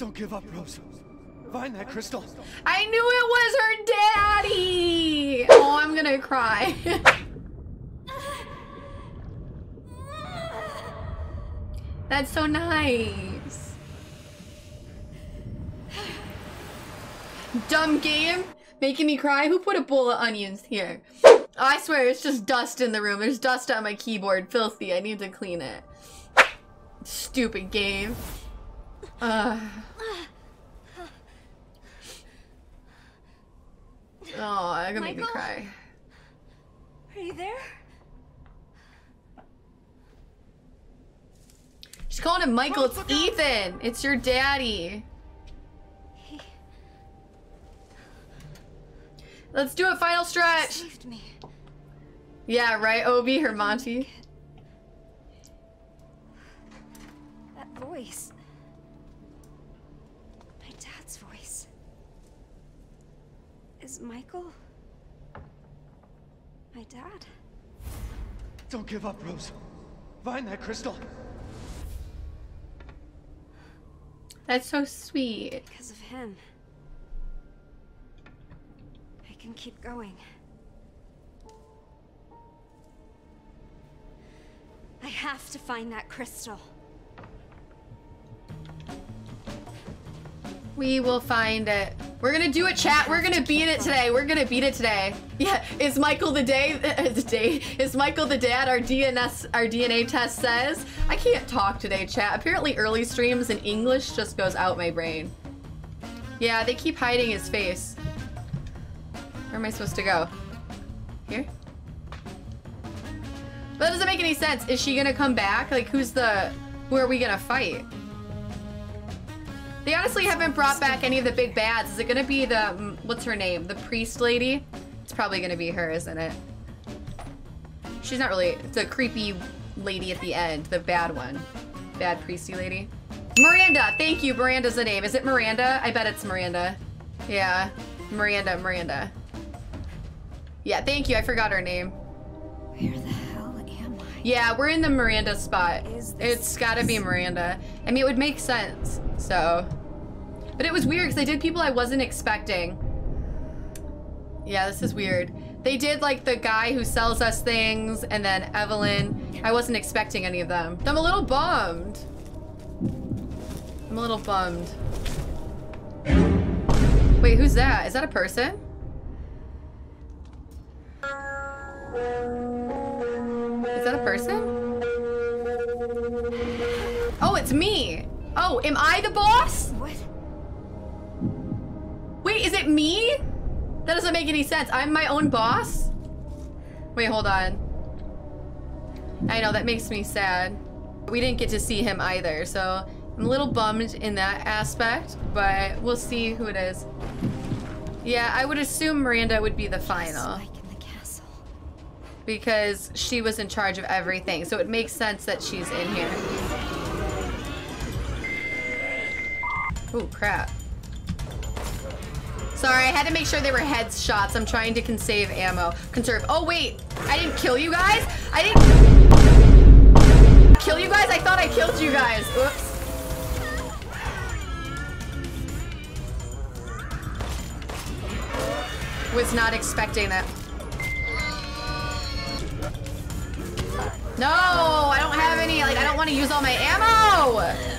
Don't give up, Rose. Find that crystal. I knew it was her daddy. Oh, I'm gonna cry. That's so nice. Dumb game. Making me cry. Who put a bowl of onions here? Oh, I swear, it's just dust in the room. There's dust on my keyboard. Filthy. I need to clean it. Stupid game. Uh. Oh, that gonna make me cry. Are you there? She's calling him Michael. It's Ethan. It's your daddy. Let's do a final stretch. Saved me. Yeah, right, Obi, her Monty. That voice. My dad's voice. Is Michael my dad? Don't give up, Rose. Find that crystal. That's so sweet. Because of him. I can keep going. I have to find that crystal. We will find it. We're gonna do it, chat. We're gonna beat it today. We're gonna beat it today. Yeah, is Michael the day? The day is Michael the dad? Our DNS, our DNA test says. I can't talk today, chat. Apparently, early streams in English just goes out my brain. Yeah, they keep hiding his face. Where am I supposed to go? Here? That doesn't make any sense. Is she gonna come back? Like, who's the? Who are we gonna fight? They honestly haven't brought back any of the big bads. Is it gonna be the, mm, what's her name? The priest lady? It's probably gonna be her, isn't it? She's not really, the creepy lady at the end, the bad one. Bad priesty lady. Miranda, thank you, Miranda's the name. Is it Miranda? I bet it's Miranda. Yeah, Miranda, Miranda. Yeah, thank you, I forgot her name. Where the hell am I? Yeah, we're in the Miranda spot. It's gotta be Miranda. I mean, it would make sense, so. But it was weird because they did people I wasn't expecting. Yeah, this is weird. They did like the guy who sells us things and then Evelyn. I wasn't expecting any of them. I'm a little bummed. I'm a little bummed. Wait, who's that? Is that a person? Is that a person? Oh, it's me. Oh, am I the boss? Wait, is it me? That doesn't make any sense. I'm my own boss? Wait, hold on. I know, that makes me sad. We didn't get to see him either, so I'm a little bummed in that aspect, but we'll see who it is. Yeah, I would assume Miranda would be the final Like the because she was in charge of everything, so it makes sense that she's in here. Oh, crap. Sorry, I had to make sure they were headshots. I'm trying to conserve ammo. Conserve. Oh, wait. I didn't kill you guys? I didn't kill you guys? I thought I killed you guys. Oops. Was not expecting that. No, I don't have any. Like, I don't want to use all my ammo.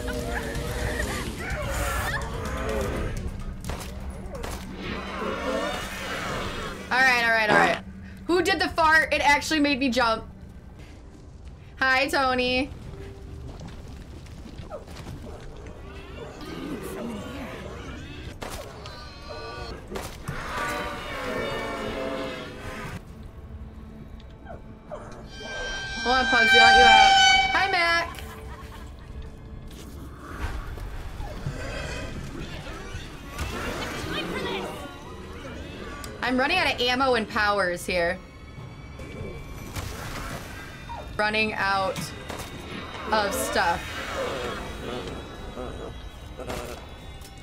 All right, all right, all right. Who did the fart? It actually made me jump. Hi, Tony. Hold on, Pugsy, I'll let you out. I'm running out of ammo and powers here. Running out of stuff.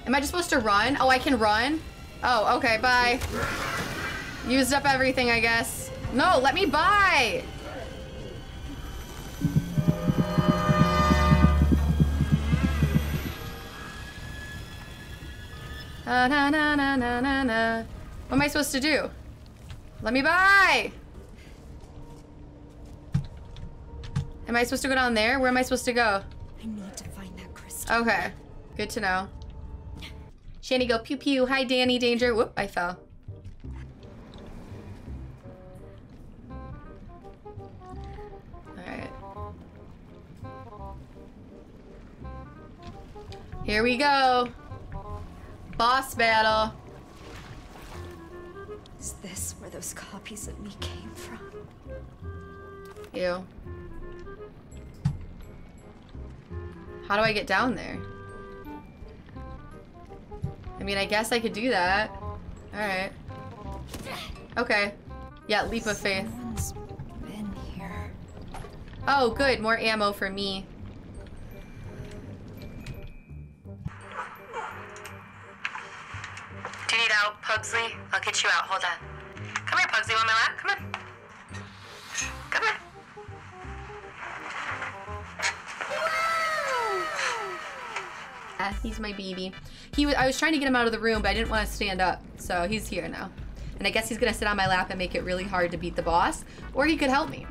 Am I just supposed to run? Oh, I can run? Oh, okay, bye. Used up everything, I guess. No, let me buy! Na na na na na na. What am I supposed to do? Let me by! Am I supposed to go down there? Where am I supposed to go? I need to find that crystal. Okay. Good to know. Shandy go pew pew. Hi Danny danger. Whoop, I fell. Alright. Here we go. Boss battle. Is this where those copies of me came from? Ew. How do I get down there? I mean, I guess I could do that. Alright. Okay. Yeah, leap of faith. Oh, good. More ammo for me. Pugsley? I'll get you out. Hold on. Come here, Pugsley. on my lap? Come on. Come on. Ah, he's my baby. He was, I was trying to get him out of the room, but I didn't want to stand up. So he's here now. And I guess he's gonna sit on my lap and make it really hard to beat the boss. Or he could help me.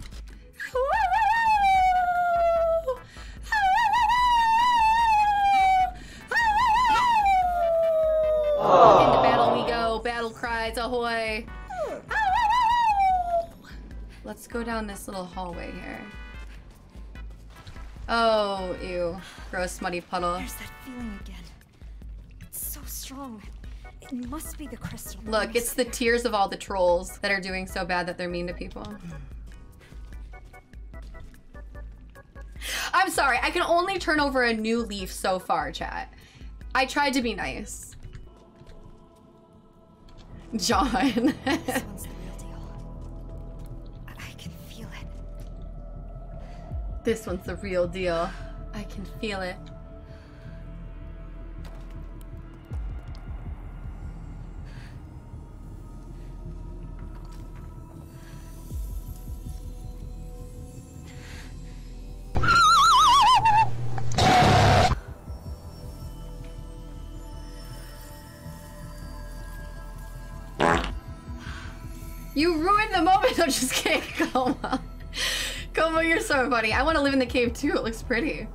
Cries, ahoy. Let's go down this little hallway here. Oh, ew. Gross, muddy puddle. There's that feeling again. It's so strong. It must be the crystal. Look, it's the tears of all the trolls that are doing so bad that they're mean to people. I'm sorry, I can only turn over a new leaf so far, chat. I tried to be nice. John. This one's the real deal. I, I can feel it. this one's the real deal. I can feel it. Coma, you're so funny. I want to live in the cave too. It looks pretty.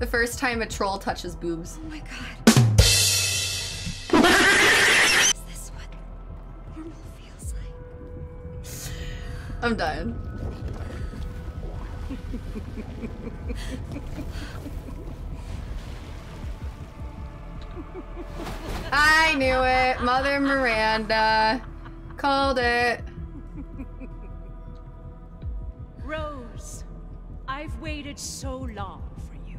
The first time a troll touches boobs. Oh my god. Is this what normal feels like? I'm dying. I knew it. Mother Miranda called it. I've waited so long for you.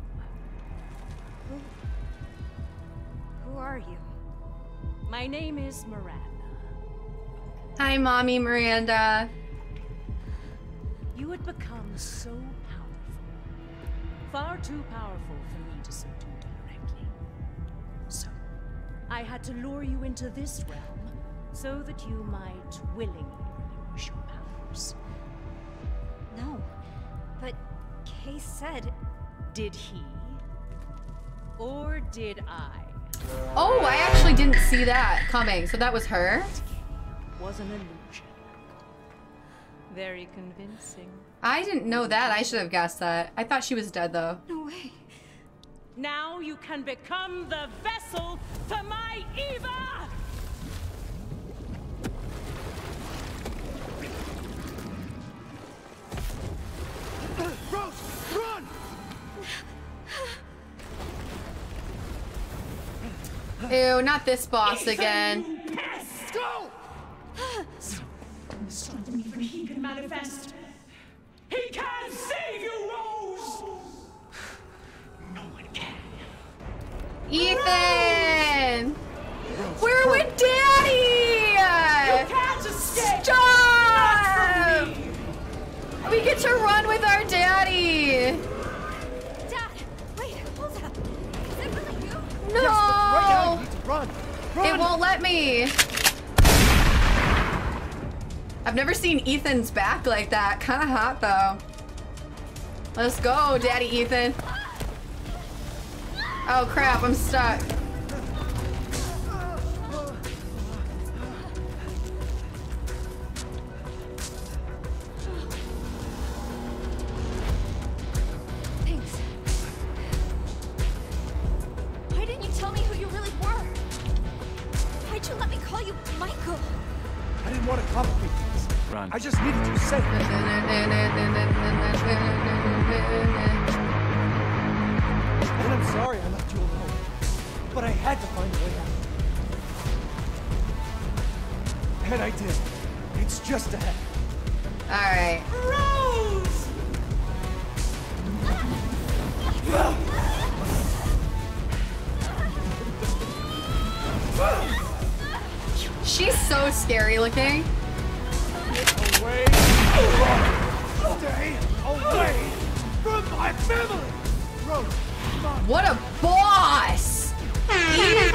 Who are you? My name is Miranda. Hi, Mommy Miranda. You had become so powerful. Far too powerful for me to subdue directly. So, I had to lure you into this realm so that you might willingly relinquish your powers. No. Kay said Did he? Or did I? Oh, I actually didn't see that coming. So that was her? Was an illusion. Very convincing. I didn't know that. I should have guessed that. I thought she was dead though. no way. Now you can become the vessel for my Eva! Ew, not this boss again. Go! Even he can manifest. He can save you, Rose! No one can. Ethan! We're with Daddy! Can't escape! Stop! We get to run with our daddy! Let me. I've never seen Ethan's back like that. Kind of hot though. Let's go, Daddy Ethan. Oh crap, I'm stuck. And I'm sorry I left you alone. But I had to find a way out. And I did. It's just a ahead. Alright. Rose! She's so scary looking. Away! Stay away from my family! Rose. What a boss! Ethan!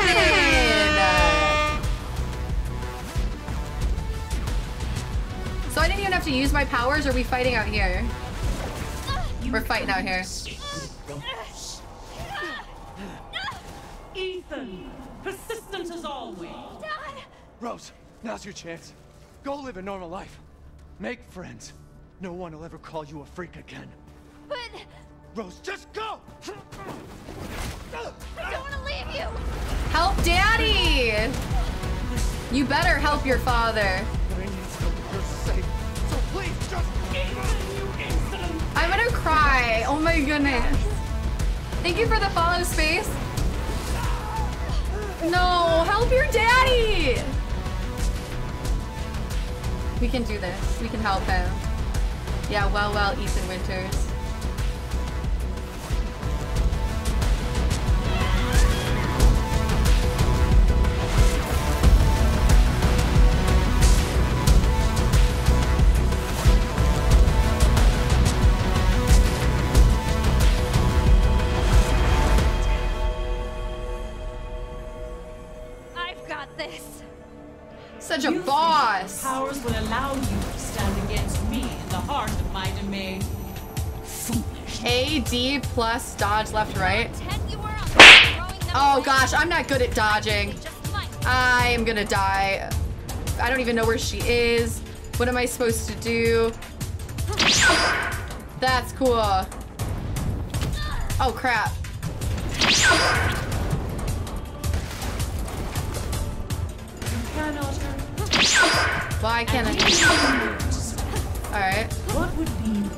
So I didn't even have to use my powers, or are we fighting out here? We're fighting out here. Ethan! Persistent as always. Rose, now's your chance. Go live a normal life. Make friends. No one will ever call you a freak again. But Rose, just go! I don't want to leave you. Help daddy! You better help your father. But I need to know that you're safe. So please, just I'm gonna cry. Oh my goodness. Thank you for the follow space. No, help your We can do this. We can help him. Yeah, well, well, Ethan Winters. AD plus dodge left right. Ted, you were on throwing them Oh gosh, I'm not good at dodging. I am gonna die. I don't even know where she is. What am I supposed to do? That's cool. Oh crap. You cannot hurt. Why can't I? Alright. What would be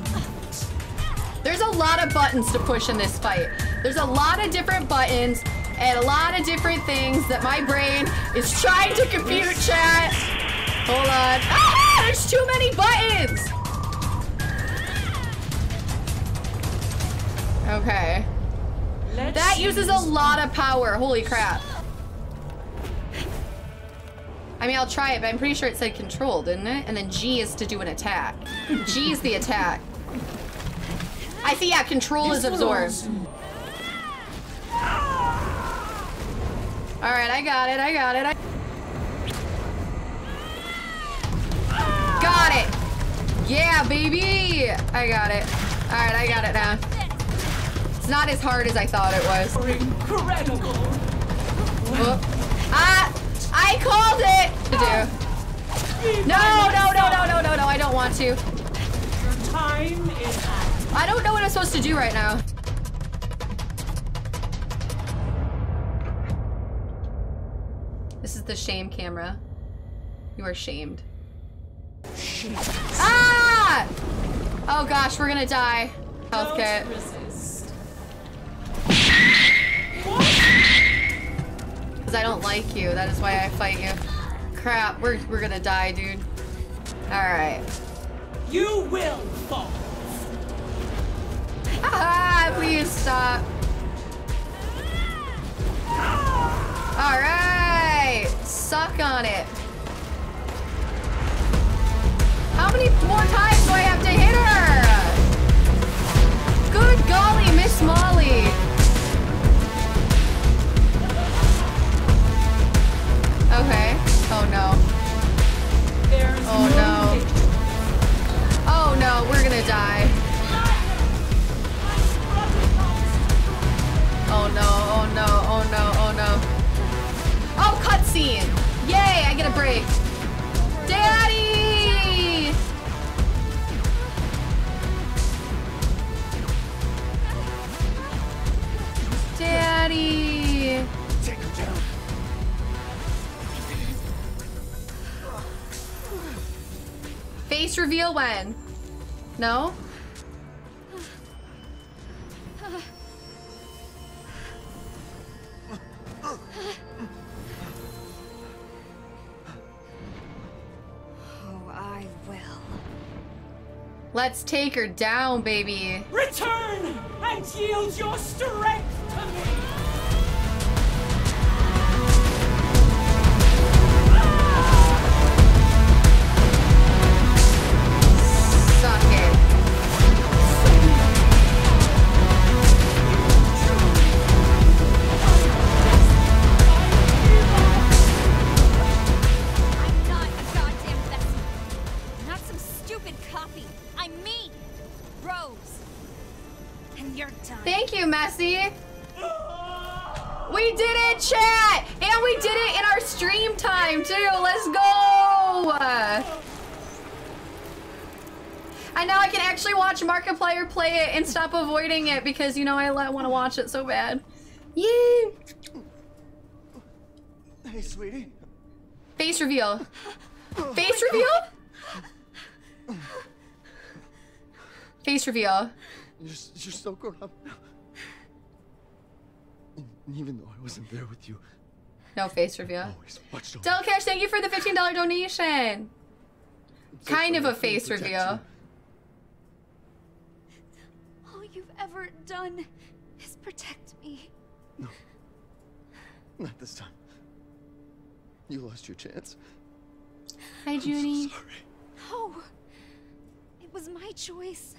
There's a lot of buttons to push in this fight. There's a lot of different buttons and a lot of different things that my brain is trying to compute, chat. Hold on. Ah, there's too many buttons. Okay. Let's That uses a lot of power. Holy crap. I mean, I'll try it, but I'm pretty sure it said control, didn't it? And then G is to do an attack. G is the attack. I see, yeah, control is absorbed. All right, I got it. I got it. I got it. Yeah, baby. I got it. All right, I got it now. It's not as hard as I thought it was. Incredible. Oh. Ah, I called it. To do. No, no, no, no, no, no, no. I don't want to. Your time is up. I don't know what I'm supposed to do right now. This is the shame camera. You are shamed. Ah! Oh gosh, we're gonna die. Health kit. Because I don't like you. That is why I fight you. Crap, we're, we're gonna die, dude. Alright. You will fall. Ah, please stop. Alright. Suck on it. cutscene. Yay, I get a break. Daddy! Daddy! Face reveal when? No? Let's take her down, baby. Return and yield your strength and stop avoiding it because, you know, I want to watch it so bad. Yay! Hey, sweetie. Face reveal. Face reveal? Face reveal. You're, s- you're so grown up now. And even though I wasn't there with you, No face reveal. always watched over Delcash, thank you for the $15 donation. you. Kind of a face protect reveal. All you've ever done is protect me. No. Not this time. You lost your chance. Hi, Junie. Sorry. No. It was my choice.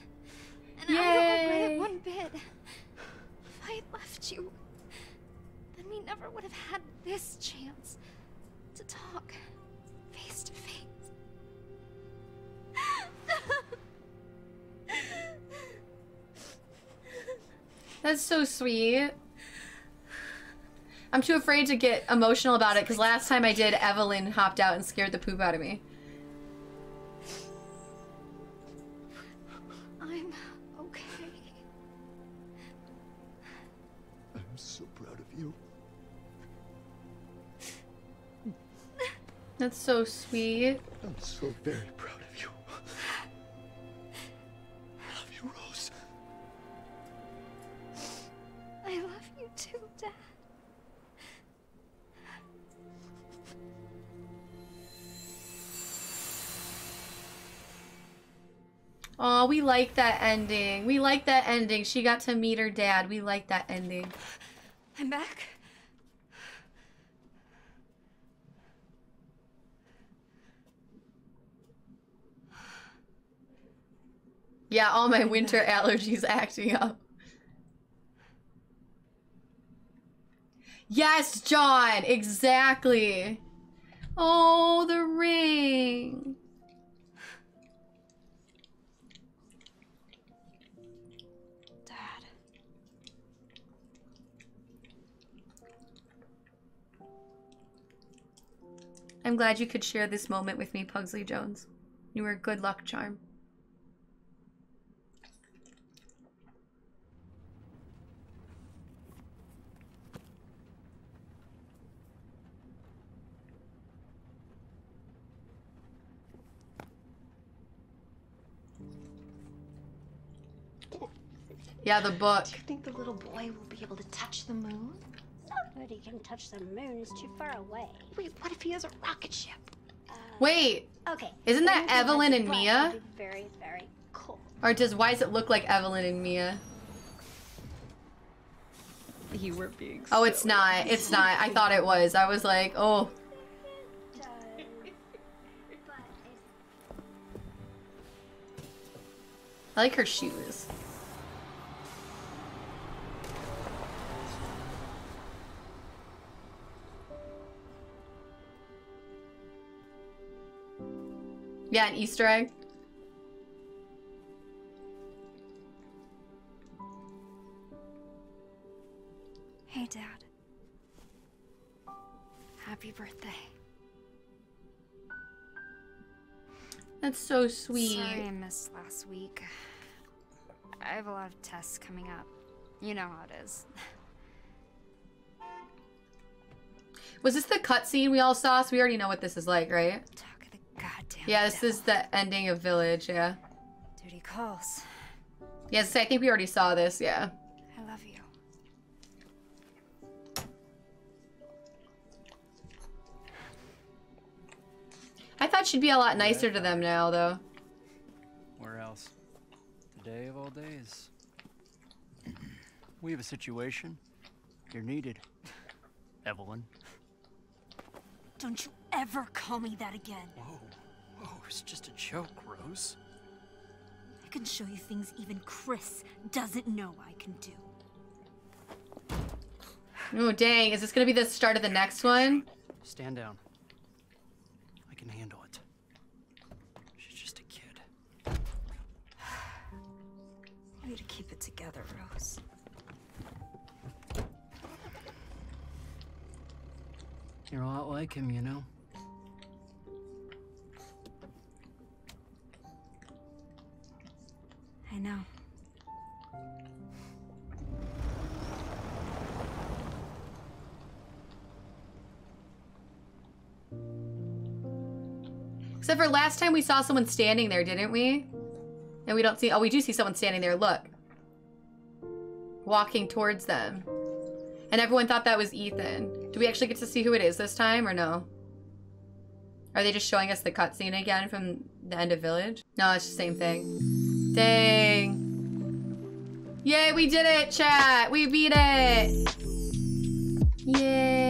And I don't regret it one bit. If I had left you, then we never would have had this chance to talk That's so sweet. I'm too afraid to get emotional about it because last time I did, Evelyn hopped out and scared the poop out of me. I'm okay. I'm so proud of you. That's so sweet. I'm so very proud Oh, we like that ending. We like that ending. She got to meet her dad. We like that ending. I'm back. Yeah, all my winter allergies acting up. Yes, John, exactly. Oh, the ring. I'm glad you could share this moment with me, Pugsley Jones. You were a good luck charm. Yeah, the book. Do you think the little boy will be able to touch the moon? Nobody can touch the moon. It's too far away. Wait, what if he has a rocket ship? Uh, Wait, Okay. Isn't that Evelyn and Mia? Very, very cool. or does why does it look like Evelyn and Mia? You were being. Oh, it's not. It's not. I thought it was. I was like, oh, I like her shoes. Yeah, an Easter egg. Hey, Dad. Happy birthday. That's so sweet. Sorry I missed last week. I have a lot of tests coming up. You know how it is. Was this the cutscene we all saw? So we already know what this is like, right? Talk of the Goddamn. Yeah, this is the ending of Village, yeah. Duty calls. Yes, I think we already saw this, yeah. I love you. I thought she'd be a lot nicer to them now, though. Where else? Today of all days. We have a situation. You're needed. Evelyn. Don't you ever call me that again. Whoa. Whoa, it's just a joke, Rose. I can show you things even Chris doesn't know I can do. Oh, dang. Is this gonna be the start of the next one? Stand down. I can handle it. She's just a kid. Way to keep it together, Rose. You're a lot like him, you know? I know. Except for last time we saw someone standing there, didn't we? And we don't see- oh, we do see someone standing there, look. Walking towards them. And everyone thought that was Ethan. Do we actually get to see who it is this time, or no? Are they just showing us the cutscene again from the end of Village? No, it's the same thing. Dang. Yay, we did it, chat. We beat it. Yay.